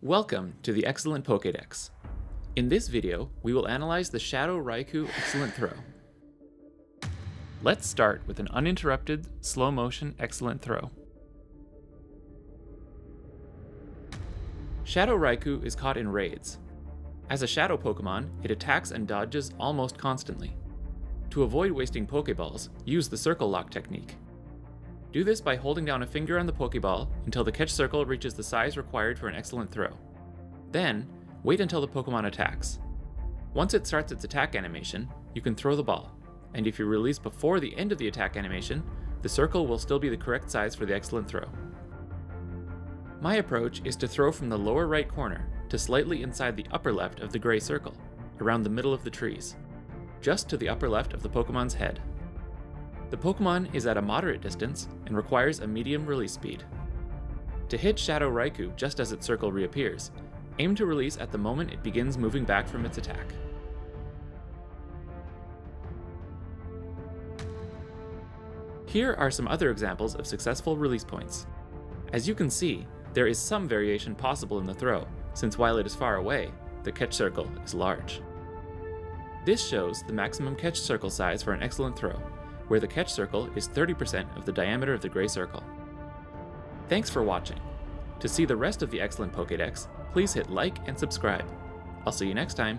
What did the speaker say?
Welcome to the Excellent Pokédex. In this video, we will analyze the Shadow Raikou Excellent Throw. Let's start with an uninterrupted, slow motion Excellent Throw. Shadow Raikou is caught in raids. As a Shadow Pokemon, it attacks and dodges almost constantly. To avoid wasting Pokeballs, use the Circle Lock technique. Do this by holding down a finger on the Pokeball until the catch circle reaches the size required for an excellent throw. Then, wait until the Pokemon attacks. Once it starts its attack animation, you can throw the ball, and if you release before the end of the attack animation, the circle will still be the correct size for the excellent throw. My approach is to throw from the lower right corner to slightly inside the upper left of the gray circle, around the middle of the trees, just to the upper left of the Pokemon's head. The Pokemon is at a moderate distance and requires a medium release speed. To hit Shadow Raikou just as its circle reappears, aim to release at the moment it begins moving back from its attack. Here are some other examples of successful release points. As you can see, there is some variation possible in the throw, since while it is far away, the catch circle is large. This shows the maximum catch circle size for an excellent throw, where the catch circle is 30% of the diameter of the gray circle. Thanks for watching. To see the rest of the excellent Pokédex, please hit like and subscribe. I'll see you next time.